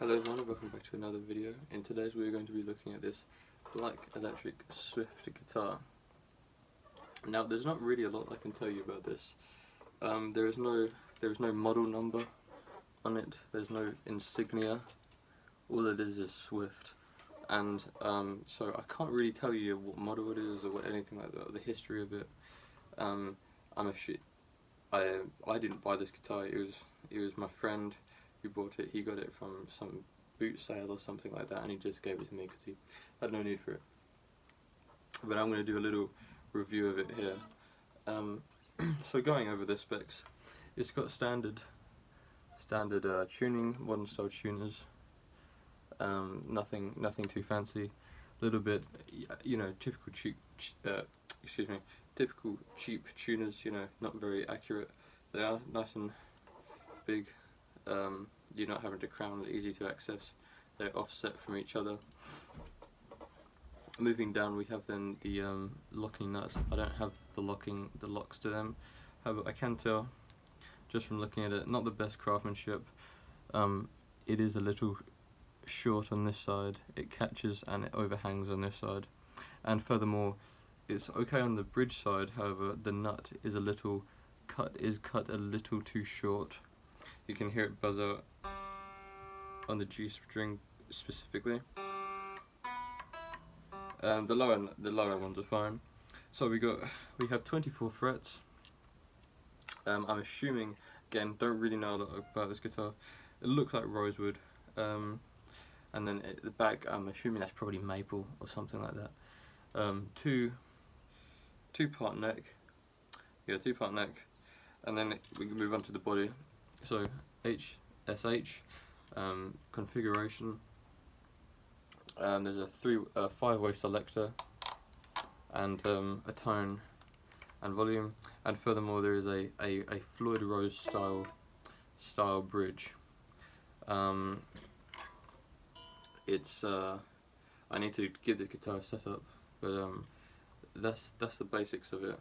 Hello everyone, welcome back to another video. In today's we're going to be looking at this black electric Swift guitar. Now there's not really a lot I can tell you about this. Um, there is no there is no model number on it, there's no insignia, all it is is Swift. And um, so I can't really tell you what model it is or what anything like that, the history of it. Um, I'm a shit. I I didn't buy this guitar. It was it was my friend who bought it. He got it from some boot sale or something like that, and he just gave it to me because he had no need for it. But I'm going to do a little review of it here. Um, so going over the specs, it's got standard standard uh, tuning, modern style tuners. Um, nothing nothing too fancy. A little bit, you know, typical cheap. Uh, excuse me, typical cheap tuners. You know, not very accurate. They are nice and big um, you're not having to crown, they're easy to access, they're offset from each other. Moving down we have then the um, locking nuts, I don't have the locking, the locks to them, however I can tell just from looking at it, not the best craftsmanship, um, it is a little short on this side, it catches and it overhangs on this side, and furthermore it's okay on the bridge side, however the nut is a little cut is cut a little too short you can hear it buzz out on the G string specifically. Um, the lower the lower ones are fine. So we got we have 24 frets. Um, I'm assuming again don't really know a lot about this guitar. It looks like rosewood, um, and then at the back I'm assuming that's probably maple or something like that. Um, two two part neck, yeah two part neck, and then we can move on to the body. So HSH um, configuration. Um, there's a three, uh, five-way selector and um, a tone and volume, and furthermore there is a, a, a Floyd Rose style style bridge. Um, it's uh, I need to give the guitar a setup, but um, that's that's the basics of it.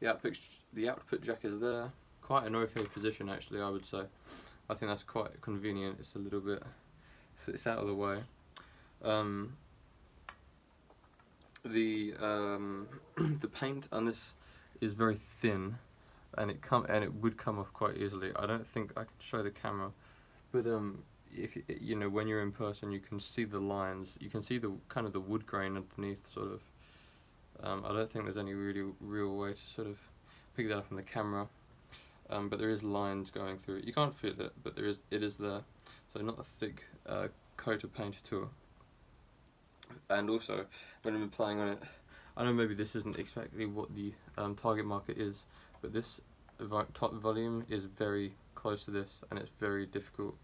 The output the output jack is there quite an okay position actually I would say. I think that's quite convenient. It's a little bit it's out of the way. Um, the um, the paint on this is very thin and it come and it would come off quite easily. I don't think I can show the camera but um if you, know when you're in person you can see the lines you can see the kind of the wood grain underneath sort of. Um, I don't think there's any really real way to sort of pick that up on the camera um, but there is lines going through it. You can't feel it, but there is it is there. So not a thick uh, coat of paint at all. And also, when I'm playing on it, I know maybe this isn't exactly what the um, target market is, but this top volume is very close to this, and it's very difficult.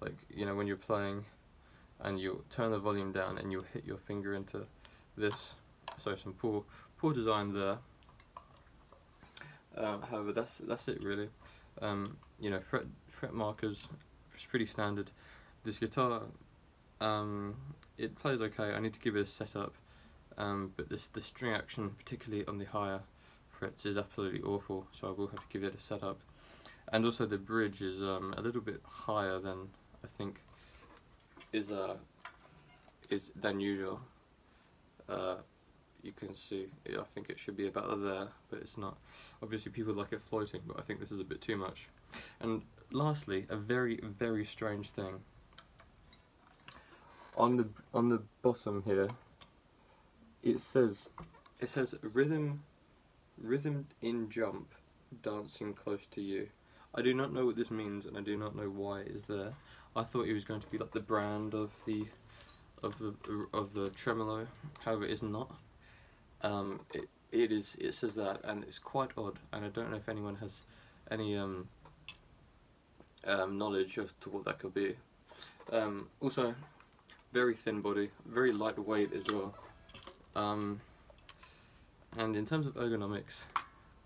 Like you know when you're playing, and you turn the volume down, and you'll hit your finger into this. So some poor poor design there. Um, however, that's that's it really. Um, you know, fret fret markers, it's pretty standard. This guitar, um, it plays okay. I need to give it a setup, um, but this the string action, particularly on the higher frets, is absolutely awful. So I will have to give it a setup. And also the bridge is um, a little bit higher than I think is uh, is than usual. Uh, you can see I think it should be about there but it's not. Obviously people like it floating but I think this is a bit too much. And lastly a very very strange thing. On the on the bottom here it says it says rhythm rhythm in jump dancing close to you. I do not know what this means and I do not know why it is there. I thought it was going to be like the brand of the of the of the tremolo. However it is not um, it, it is it says that and it's quite odd and I don't know if anyone has any um, um, knowledge of to what that could be. Um, also very thin body very lightweight as well. Um, and in terms of ergonomics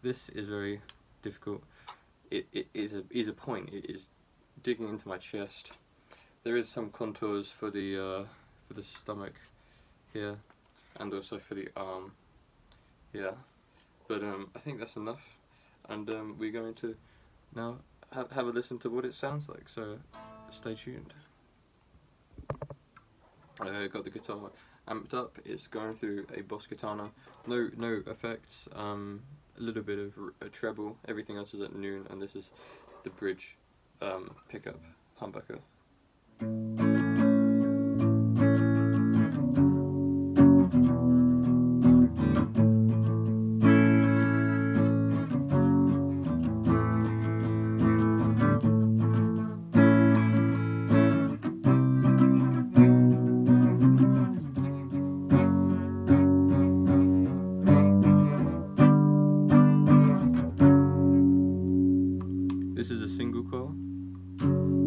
this is very difficult. It, it is a is a point. It is digging into my chest. There is some contours for the uh, for the stomach here and also for the arm yeah but um, I think that's enough and um, we're going to now have, have a listen to what it sounds like so stay tuned uh, got the guitar amped up. It's going through a Boss Katana. No no effects. Um, a little bit of a treble. Everything else is at noon, and this is the bridge um, pickup humbucker. This is a single coil.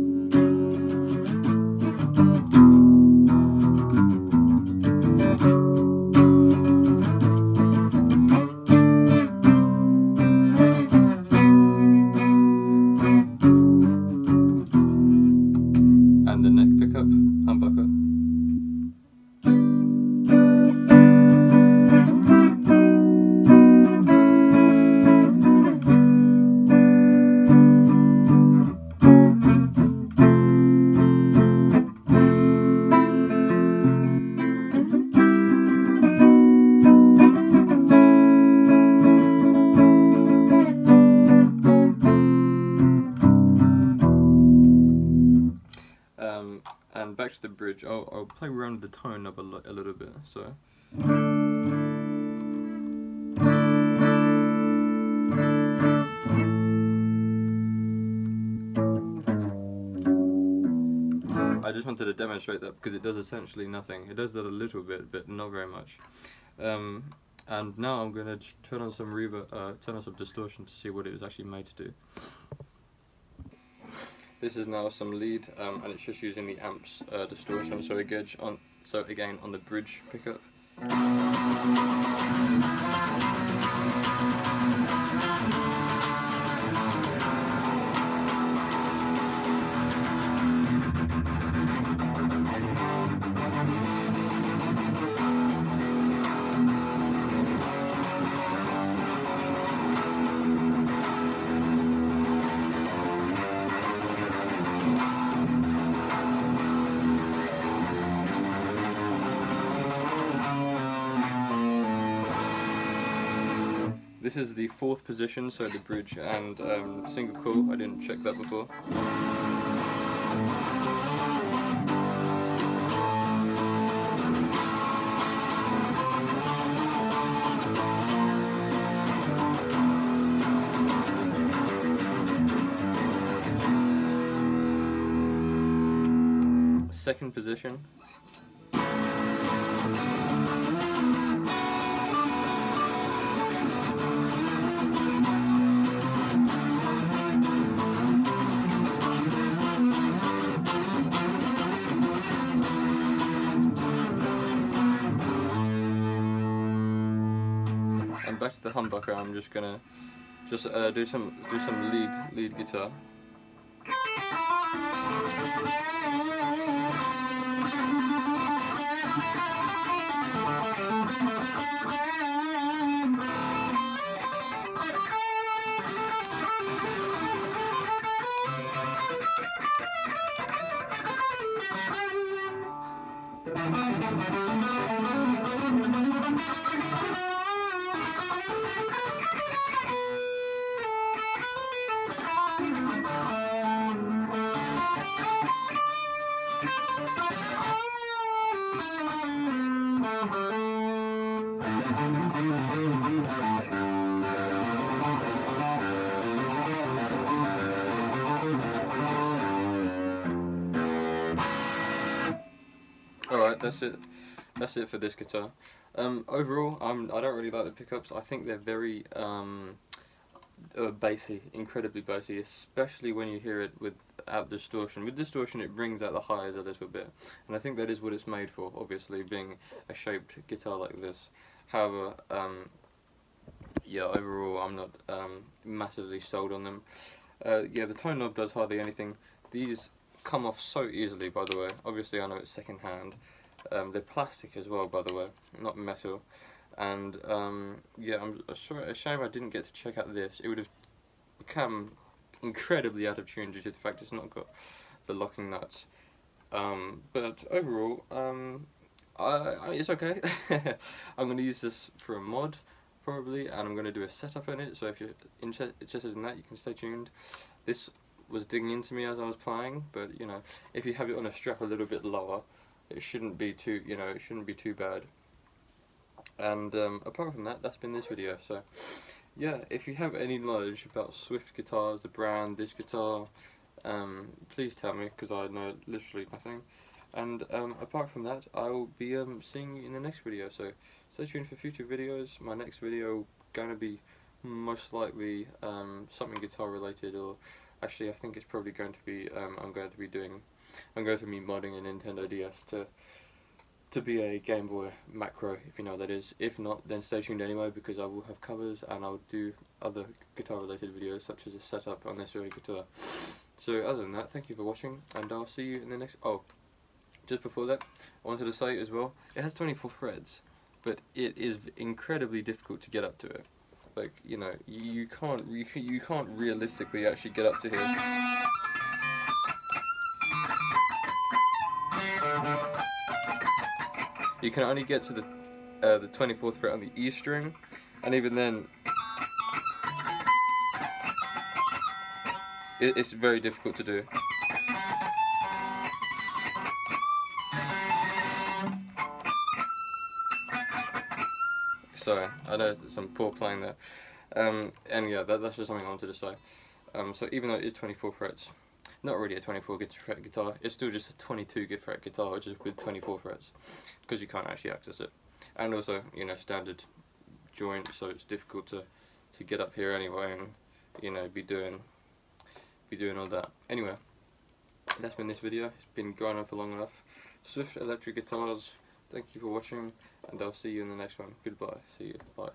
To the bridge. I'll, I'll play around with the tone up a, a little bit. So. I just wanted to demonstrate that because it does essentially nothing. It does that a little bit, but not very much. Um, and now I'm gonna turn on some reverb, uh, turn on some distortion to see what it was actually made to do. This is now some lead, um, and it's just using the amps uh, distortion. So again, on so again on the bridge pickup. This is the fourth position, so the bridge and um, single coil. I didn't check that before. Second position. Back to the humbucker. I'm just gonna just uh, do some do some lead lead guitar. That's it. That's it for this guitar. Um, overall, I'm, I don't really like the pickups. I think they're very um, uh, bassy, incredibly bassy, especially when you hear it without distortion. With distortion, it brings out the highs a little bit, and I think that is what it's made for. Obviously, being a shaped guitar like this. However, um, yeah, overall, I'm not um, massively sold on them. Uh, yeah, the tone knob does hardly anything. These come off so easily, by the way. Obviously, I know it's second hand. Um, they're plastic as well, by the way, not metal. And um, yeah, I'm sorry, a shame I didn't get to check out this. It would have become incredibly out of tune due to the fact it's not got the locking nuts. Um, but overall, um, I, I, it's okay. I'm going to use this for a mod probably and I'm going to do a setup on it so if you're inter interested in that you can stay tuned. This was digging into me as I was playing but you know if you have it on a strap a little bit lower it shouldn't be too you know it shouldn't be too bad. And um, apart from that that's been this video. So yeah if you have any knowledge about Swift guitars the brand this guitar um, please tell me because I know literally nothing. And um, apart from that I will be um, seeing you in the next video. So stay tuned for future videos. My next video to be most likely um, something guitar related or actually I think it's probably going to be um, I'm going to be doing I'm going to be modding a Nintendo DS to to be a Game Boy Macro if you know what that is if not then stay tuned anyway because I will have covers and I'll do other guitar related videos such as a setup on this very guitar so other than that thank you for watching and I'll see you in the next oh just before that, I wanted to say as well, it has 24 frets, but it is incredibly difficult to get up to it. Like, you know, you can't, you, you can't realistically actually get up to here. You can only get to the uh, the 24th fret on the E string, and even then, it, it's very difficult to do. Sorry, I know some poor playing there. Um, and yeah, that, that's just something I wanted to say. Um, so even though it is 24 frets, not really a 24 fret guitar, it's still just a 22 fret guitar, just with 24 frets, because you can't actually access it. And also, you know, standard joint, so it's difficult to, to get up here anyway, and, you know, be doing, be doing all that. Anyway, that's been this video, it's been going on for long enough. Swift electric guitars, thank you for watching and I'll see you in the next one. Goodbye. See you. Bye.